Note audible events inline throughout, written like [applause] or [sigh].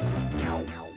Now, now.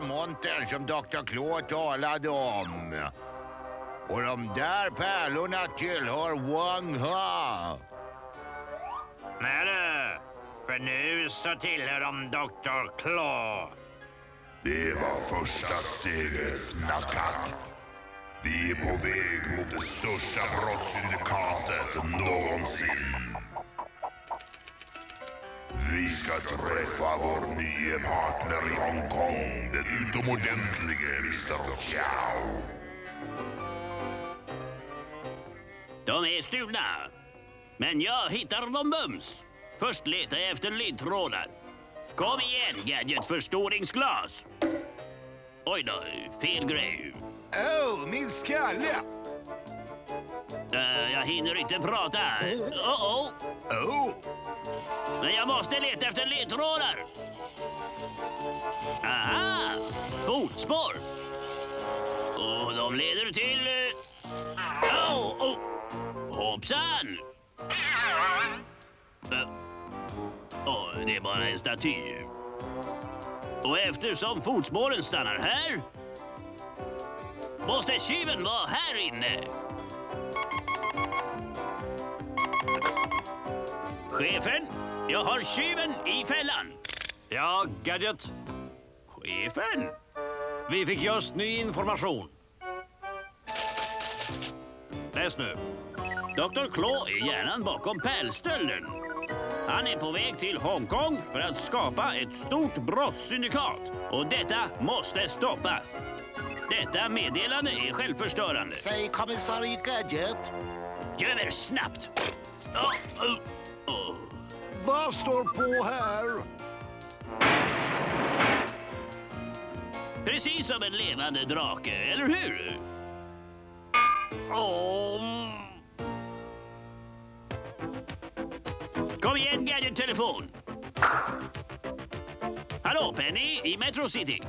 Där montern som Dr. Claw talade om. Och de där pärlorna tillhör Wang Ha. Nej du, för nu så tillhör de Dr. Claw. Det var första steget, Nakat. Vi är på väg mot det största brottssyndikatet någonsin. Vi ska träffa vår nya partner i Hongkong, den utomordentlige Mr. Chow. De är stulna. Men jag hittar dem bums. Först letar jag efter ledtrådar. Kom igen, gadgetförstoringsglas. Oj då, fel grej. Åh, min skalle! Eh, jag hinner inte prata. Oh oh Oh, men jag måste leta efter ledtrådar. Aha! Fotspår. Och de leder till... Oh, oh. Hoppsan! Oh, det är bara en staty. Och eftersom fotspåren stannar här måste tjuven vara här inne. Chefen, jag har tjuven i fällan. Ja, Gadget. Chefen? Vi fick just ny information. Läs nu. Dr. Claw är hjärnan bakom pärlstölden. Han är på väg till Hongkong för att skapa ett stort brottssyndikat. Och detta måste stoppas. Detta meddelande är självförstörande. säg kommissarie Gadget. Gömmer snabbt! Åh, åh. Vad står på här? Precis som en levande drake, eller hur? Åh. Kom igen, Gadget-telefon! Hallå, Penny i Metro City.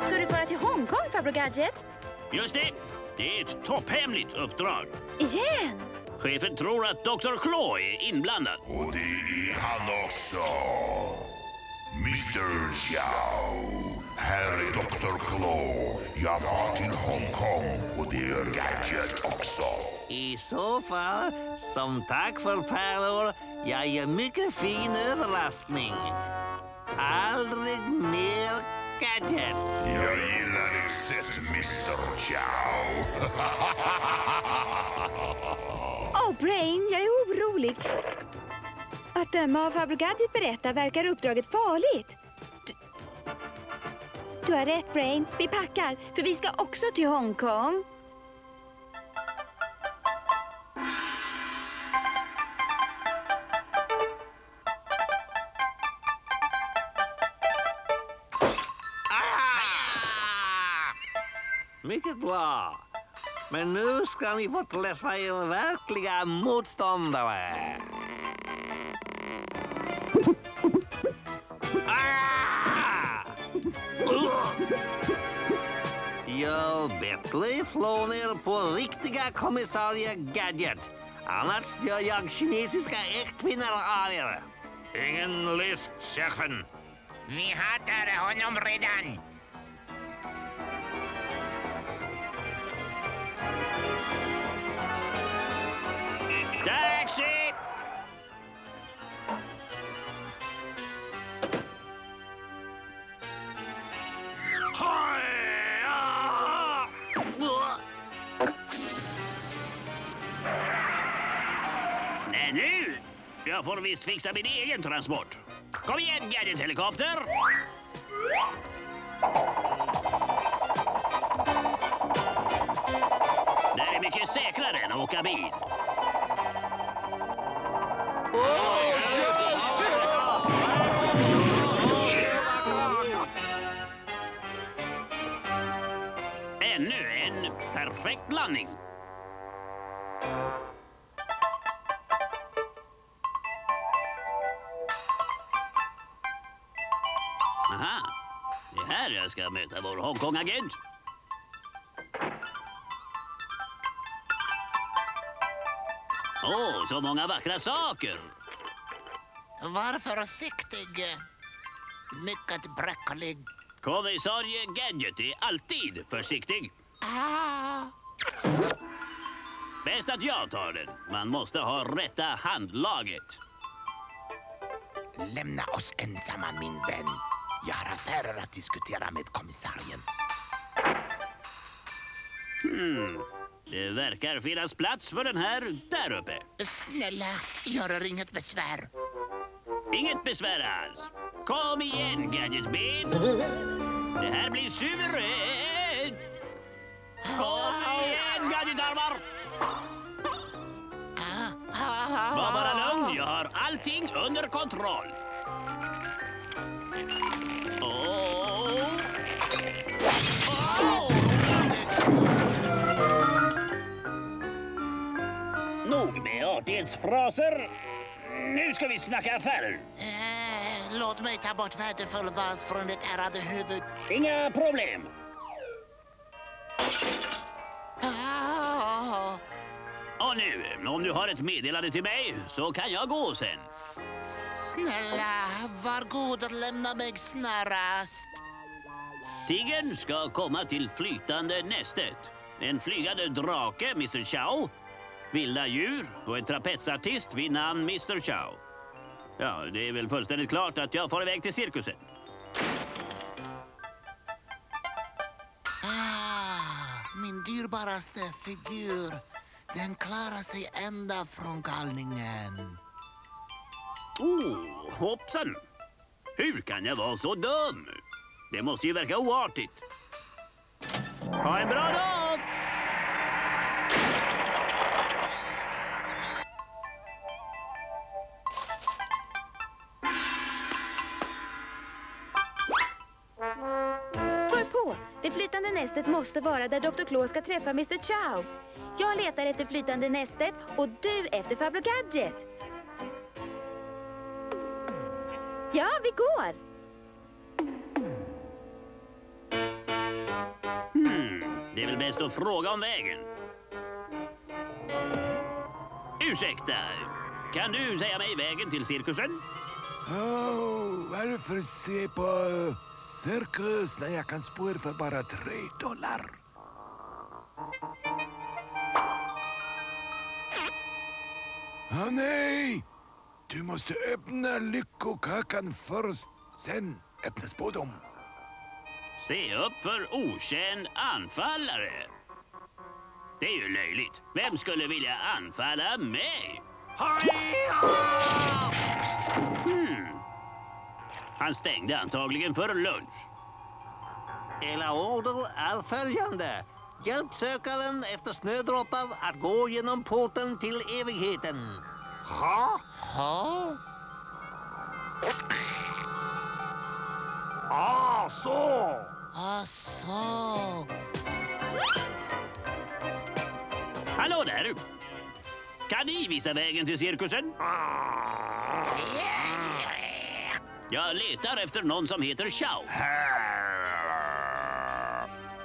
Ska du fara till Hongkong, farbror Gadget? Just det, det är ett topphemligt uppdrag. Igen? Chefen tror att Dr. Claw är inblandad. Och det är han också. Mr. Chow. Här är Dr. Claw. Jag var till Hongkong och det är Gadget också. I så fall, som tack för pärlor, jag ger mycket fin överraskning. Aldrig mer gadget. Jag gillar ditt sätt, Mr. Chow. [laughs] Brain, jag är orolig. Att döma av farbror Gadget berättar verkar uppdraget farligt. Du, du har rätt, Brain. Vi packar, för vi ska också till Hongkong. Men nu ska ni få träffa er verkliga motståndare. Ah! Gör bättre ifrån er på riktiga kommissarie Gadget. Annars gör jag kinesiska äggkvinnor av er. Ingen list, chefen. Vi hatar honom redan. Men nu! Jag får visst fixa min egen transport. Kom igen, Gadget-helikopter! Det här är mycket säkrare än att åka bil. Ännu en perfekt landning. Vår Hongkong-agent. Åh, så många vackra saker. Var försiktig. Mycket bräcklig. Kommissarie Gadget är alltid försiktig. Ah. Bäst att jag tar den. Man måste ha rätta handlaget. Lämna oss ensamma, min vän. Jag har affärer att diskutera med kommissarien. Hmm. Det verkar finnas plats för den här där uppe. Snälla, gör er inget besvär. Inget besvär alls. Kom igen, Gadgetben. Det här blir suveränt. Kom igen, Gadgetarmar. Var bara lugn, jag har allting under kontroll. Med artighetsfraser. Nu ska vi snacka affärer. Eh, låt mig ta bort värdefull vas från det ärade huvud. Inga problem. Ah, Och nu, om du har ett meddelande till mig så kan jag gå sen. snälla, var god och lämna mig snarast. Tigern ska komma till flytande nästet. En flygande drake, Mr Chow. Vilda djur och en trapetsartist vid namn Mr Chow. Ja, det är väl fullständigt klart att jag får iväg till cirkusen. Ah, min dyrbaraste figur. Den klarar sig ända från galningen. Oh, hoppsan! Hur kan jag vara så dum? Det måste ju verka oartigt. Ha en bra dag! Det flytande nästet måste vara där Dr. Claw ska träffa Mr. Chow. Jag letar efter flytande nästet och du efter farbror Gadget. Ja, vi går! Hmm, det är väl bäst att fråga om vägen. Ursäkta, kan du säga mig vägen till cirkusen? Oh, varför se på cirkus när jag kan spå er för bara tre dollar? Ah, nej! Du måste öppna lyckokakan först, sen öppna spådom. Se upp för okänd anfallare. Det är ju löjligt. Vem skulle vilja anfalla mig? Hmm. Han stängde antagligen för lunch. Era order är följande. Hjälp sökaren efter snödroppar att gå genom porten till evigheten. Ha? Ha? Ah, så! Ah, så. Hallå där! Kan ni visa vägen till cirkusen? Jag letar efter någon som heter Chow.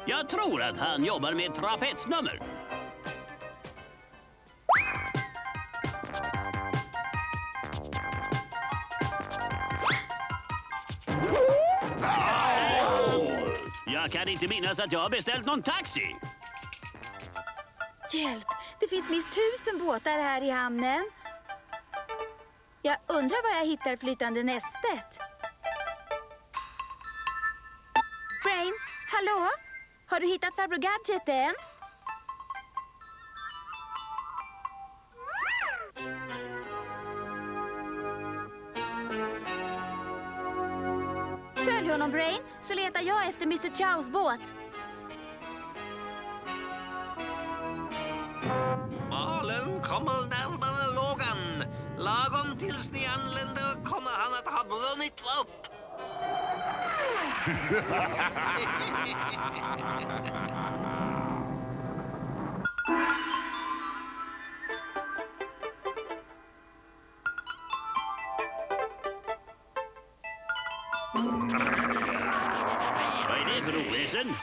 Jag tror att han jobbar med trapetsnummer. Jag kan inte minnas att jag har beställt någon taxi. Hjälp! Det finns minst tusen båtar här i hamnen. Jag undrar var jag hittar flytande nästet. Brain, hallå? Har du hittat farbror Gadget än? Följ honom, Brain, så letar jag efter Mr Chows båt. Malen kommer närmare lågan. Lagom tills ni anländer kommer han att ha brunnit upp. Vad är det för oväsen?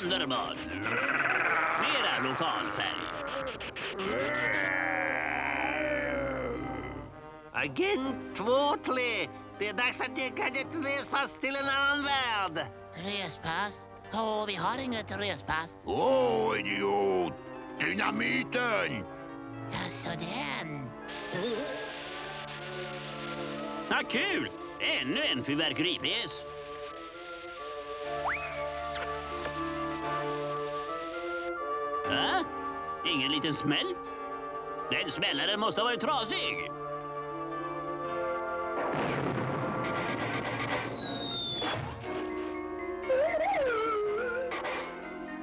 Så underbart! Mera lokalfärg. Agent 2-3. Det är dags att ge Gadget respass till en annan värld. Respass? Åh, vi har inget respass. Åh, idiot! Dynamiten! Jaså, den? Ah, kul! Ännu en fyrverkeripjäs. Va? Ingen liten smäll? Den smällaren måste ha varit trasig.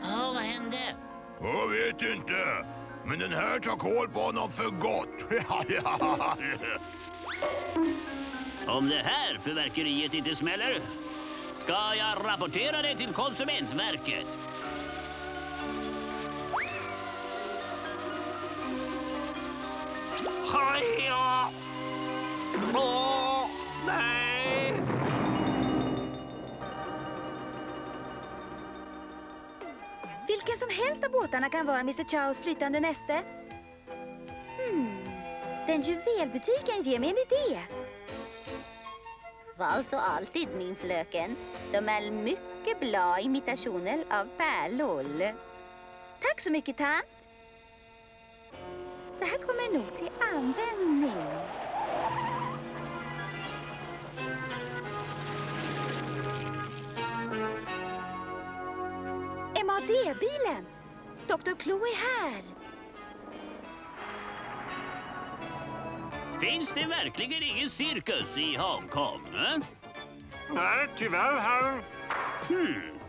Åh, vad hände? Jag vet inte. Men den här tar koll på honom för gott. [laughs] Ja, ja. Om det här fyrverkeriet inte smäller ska jag rapportera det till Konsumentverket. Haja! Åh, nej! Vilken som helst av båtarna kan vara Mr Chows flytande näste. Hmm. Den juvelbutiken ger mig en idé. Var så alltid, min fröken. De är mycket bra imitationer av pärlor. Tack så mycket, tant. Det här kommer nog till användning. MAD-bilen! Dr. Klo är här. Finns det verkligen ingen cirkus i Hongkong? Eh? Nej, tyvärr, herr. Hmm.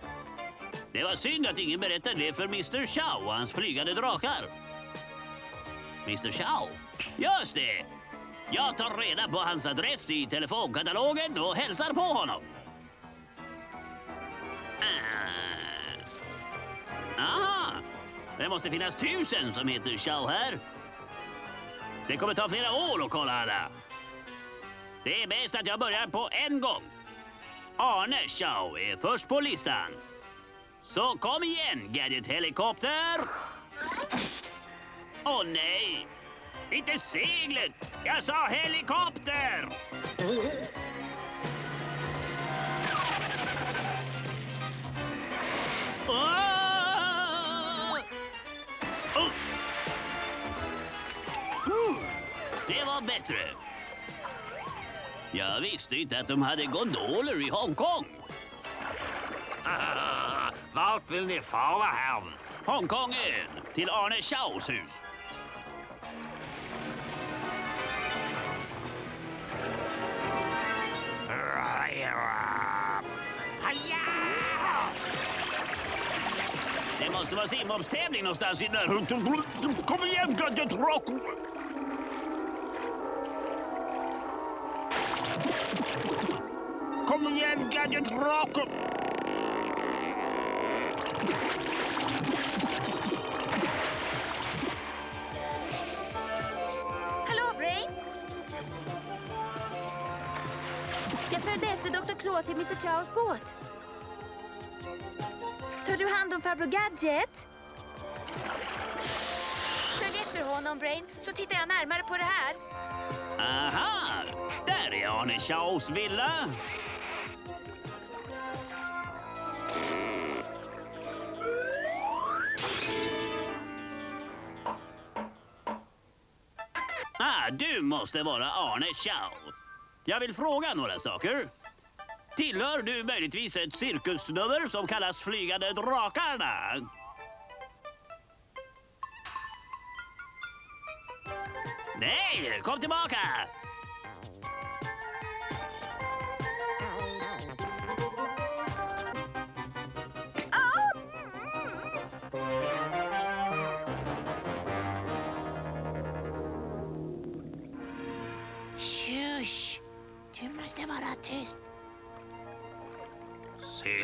Det var synd att ingen berättade det för Mr Chow och hans flygande drakar. Mr Chow? Just det! Jag tar reda på hans adress i telefonkatalogen och hälsar på honom. Ah. Aha! Det måste finnas tusen som heter Chow här. Det kommer ta flera år att kolla alla. Det är bäst att jag börjar på en gång. Arne Chow är först på listan. Så kom igen, Gadget Helikopter! Åh nej! Inte seglet! Jag sa helikopter! Oh! Hmm, Det var bättre. Jag visste inte att de hade gondoler i Hongkong. [laughs] Vart vill ni fara, herrn? Hongkongön, till Arne Chows hus. Det måste vara simhoppstävling någonstans i närheten. Kom igen, Gadget Rock! Kom igen, Gadget Rock! Hallå, Brain! Jag följde efter Dr. Claw till Mr. Chows båt. Tar du hand om farbror Gadget? Följ efter honom, Brain, så tittar jag närmare på det här. Aha! Där är Arne Chaos villa. Ah, du måste vara Arne Chao. Jag vill fråga några saker. Tillhör du möjligtvis ett cirkusnummer som kallas Flygande drakarna? Nej, kom tillbaka!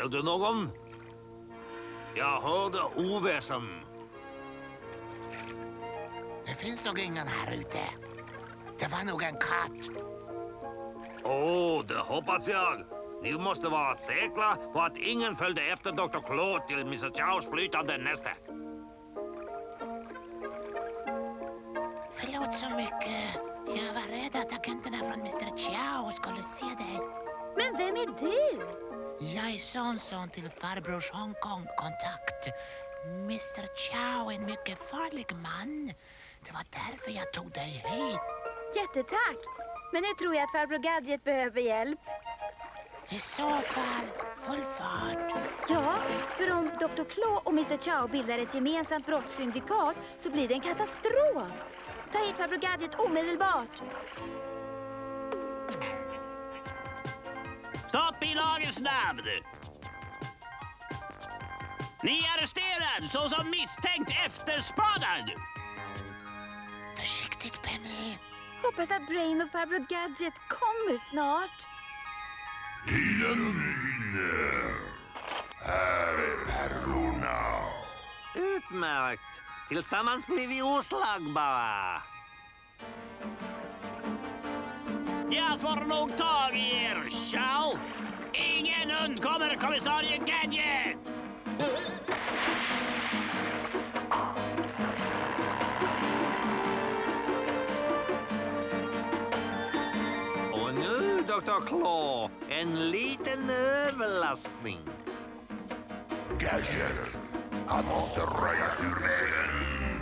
Ser du någon? Jag hörde oväsen. Det finns nog ingen här ute. Det var nog en katt. Åh, oh, det hoppas jag. Ni måste vara säkra på att ingen följde efter Dr. Claude till Mr. Chows flytande näste. Förlåt så mycket. Jag var rädd att agenterna från Mr. Chow skulle se dig. Men vem är du? Jag är sonson till farbrors Hongkong-kontakt. Mr. Chow är en mycket farlig man. Det var därför jag tog dig hit. Jättetack! Men nu tror jag att farbror Gadget behöver hjälp. I så fall, full fart. Ja, för om Dr. Claw och Mr. Chow bildar ett gemensamt brottssyndikat så blir det en katastrof. Ta hit farbror Gadget omedelbart. Stopp i lagens namn! Ni är arresterad såsom misstänkt efterspanad! Försiktigt, Penny. Hoppas att Brain och farbror Gadget kommer snart. Tiden är inne. Här är pärlorna. Utmärkt. Tillsammans blir vi oslagbara. Jag får nog tag i er, Chow! Ingen undkommer kommissarie Gadget! Och nu, Dr. Claw, en liten överraskning. Gadget. Han måste röjas ur vägen.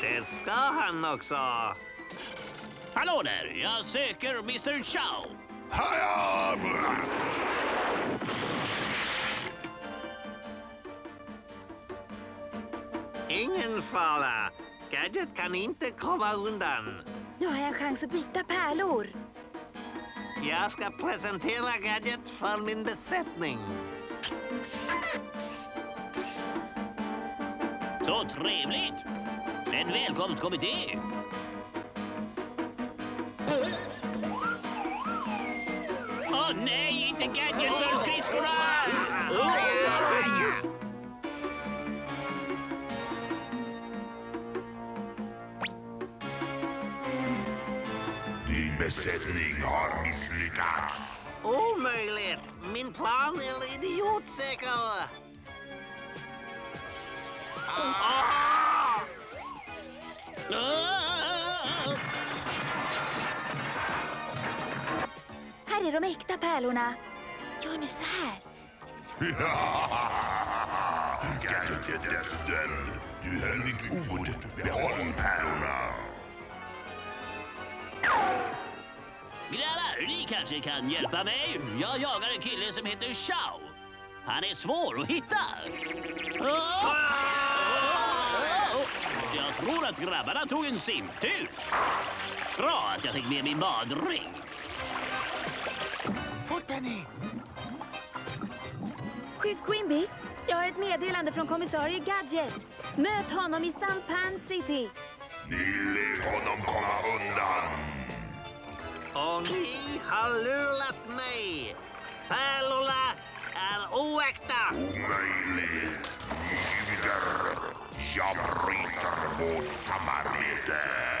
Det ska han också. Hallå där, jag söker Mr. Chow. Haja! Ingen fara. Gadget kan inte komma undan. Nu har jag en chans att byta pärlor. Jag ska presentera Gadget för min besättning. Så trevligt! En välkomstkommitté. Åh nej, inte Gadget för skridskorna! Din besättning har misslyckats. Omöjligt! Min plan är idiotsäker. Ah! Här är de äkta pärlorna. Gör nu så här. Gadget är dödsdömd. Du höll ditt ord. Behåll pärlorna. Grabbar, ni kanske kan hjälpa mig? Jag jagar en kille som heter Chow. Han är svår att hitta. Jag tror att grabbarna tog en simtur. Bra att jag fick med min badring. Penny! Chef Quimby, jag har ett meddelande från kommissarie Gadget. Möt honom i Sampan City. Ni lät honom komma undan. Och ni har lurat mig. Pärlorna är oäkta. Omöjligt. Ljuger. Jag bryter vårt samarbete.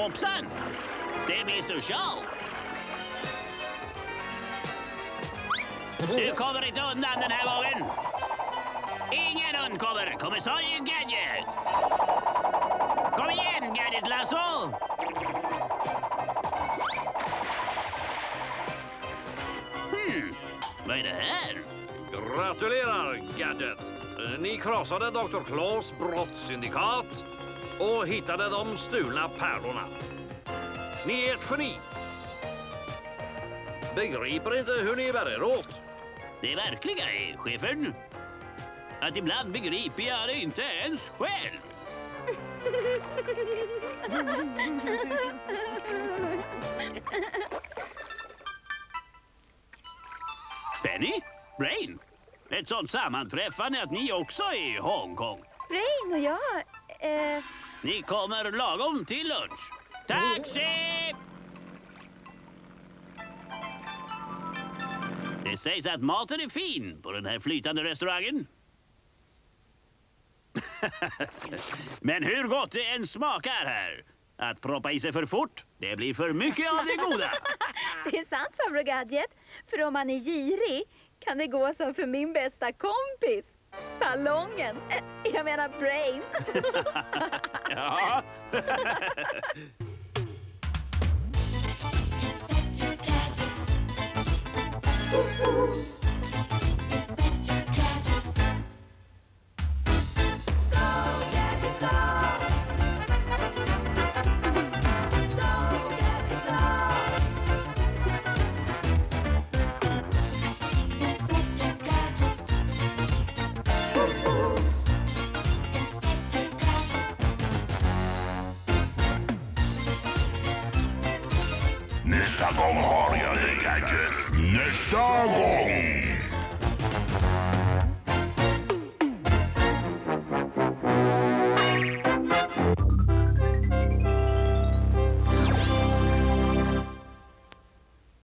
Hoppsan! Det är Mr Shaw. Du kommer inte undan den här gången. Ingen undkommer kommissarie Gadget. Kom igen, Gadget Lasso! Hmm, vad är det här? Gratulerar, Gadget! Ni krossade Dr. Claws brottssyndikat och hittade de stulna pärlorna. Ni är ett geni! Begriper inte hur ni bär er åt. Det verkliga är, chefen, att ibland begriper jag det inte ens själv. Benny, Brain, ett sånt sammanträffande att ni också är i Hongkong. Brain och jag... Eh, Ni kommer lagom till lunch. Taxi! Det sägs att maten är fin på den här flytande restaurangen. [laughs] Men hur gott det än smakar här, att proppa i sig för fort, det blir för mycket av det goda. [laughs] det är sant farbror Gadget. För om man är girig kan det gå som för min bästa kompis. Ballongen. Eh, jag menar Brain. [laughs] Ja. [laughs]